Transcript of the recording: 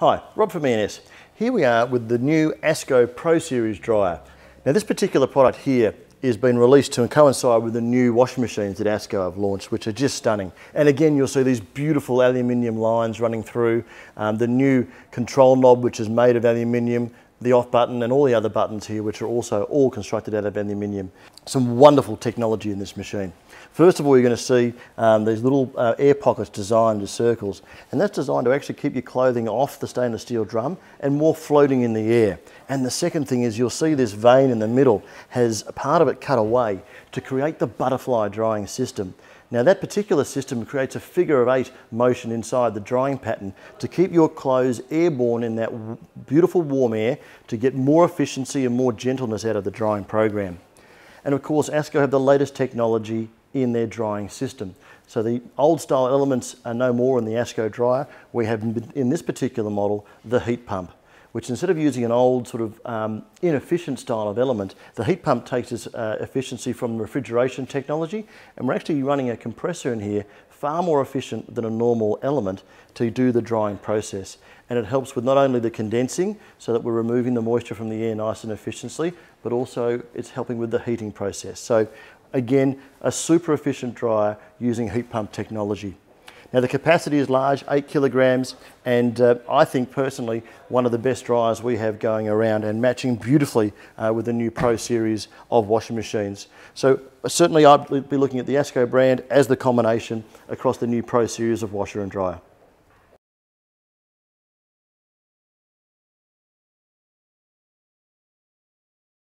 Hi, Rob from E&S. Here we are with the new ASKO Pro Series dryer. Now this particular product here is being released to coincide with the new washing machines that ASKO have launched, which are just stunning. And again, you'll see these beautiful aluminium lines running through, um, the new control knob, which is made of aluminium, the off button and all the other buttons here, which are also all constructed out of aluminium. Some wonderful technology in this machine. First of all, you're going to see um, these little uh, air pockets designed as circles, and that's designed to actually keep your clothing off the stainless steel drum and more floating in the air. And the second thing is you'll see this vane in the middle has part of it cut away to create the butterfly drying system. Now that particular system creates a figure of eight motion inside the drying pattern to keep your clothes airborne in that beautiful warm air to get more efficiency and more gentleness out of the drying program. And of course, ASKO have the latest technology in their drying system. So the old style elements are no more in the ASKO dryer. We have in this particular model, the heat pump which instead of using an old sort of um, inefficient style of element, the heat pump takes its uh, efficiency from refrigeration technology and we're actually running a compressor in here far more efficient than a normal element to do the drying process. And it helps with not only the condensing, so that we're removing the moisture from the air nice and efficiently, but also it's helping with the heating process. So again, a super efficient dryer using heat pump technology. Now the capacity is large, eight kilograms, and uh, I think personally one of the best dryers we have going around and matching beautifully uh, with the new Pro series of washing machines. So certainly I'd be looking at the ASKO brand as the combination across the new Pro series of washer and dryer.